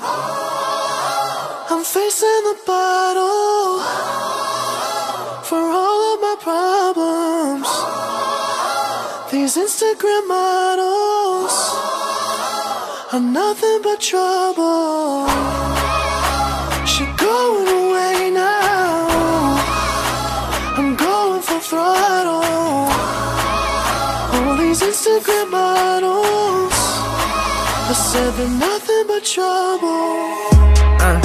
I'm facing the battle for all of my problems. These Instagram models are nothing but trouble. She going away now. I'm going full throttle. All these Instagram models, I said they're nothing but trouble. Uh,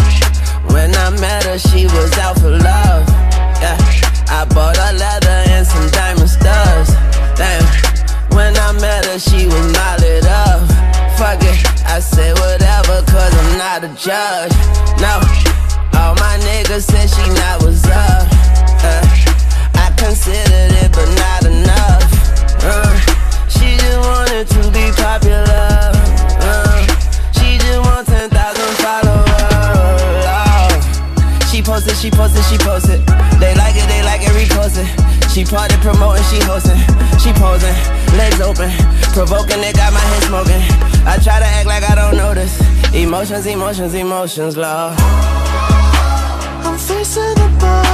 when I met her, she was out for love. Yeah, I bought her leather and some diamond studs. Damn, when I met her, she was knotted up. Fuck it, I say whatever, cause I'm not a judge. No, all my niggas said she not She she posted, she posted. They like it, they like it, repost it. She party promoting, she hosting. She posing, legs open. Provoking, it got my head smoking. I try to act like I don't notice. Emotions, emotions, emotions, love. I'm facing the bottle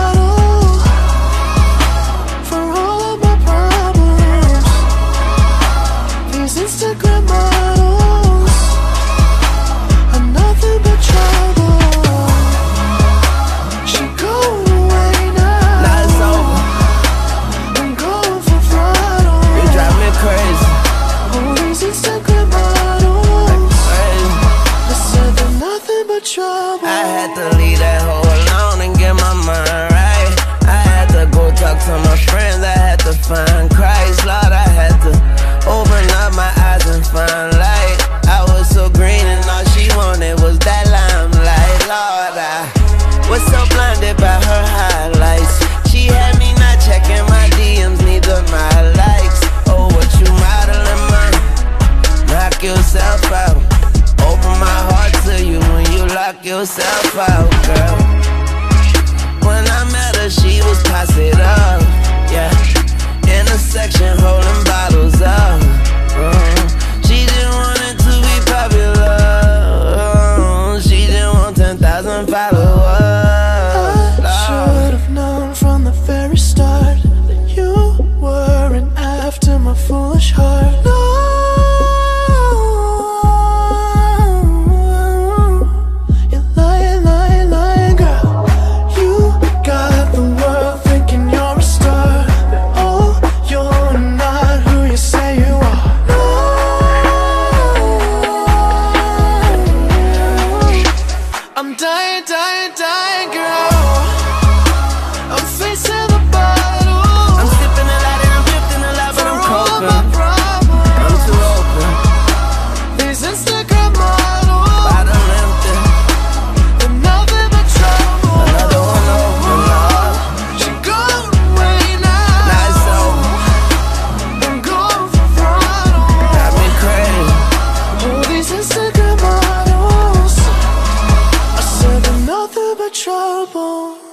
so blinded by her highlights. She had me not checking my DMs, neither my likes. Oh, what you modeling, man? Knock yourself out. Open my heart to you when you lock yourself out, girl. When I met her, she was positive, yeah. In a section holding die, die, die. 说不。